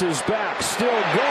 bounces back, still good.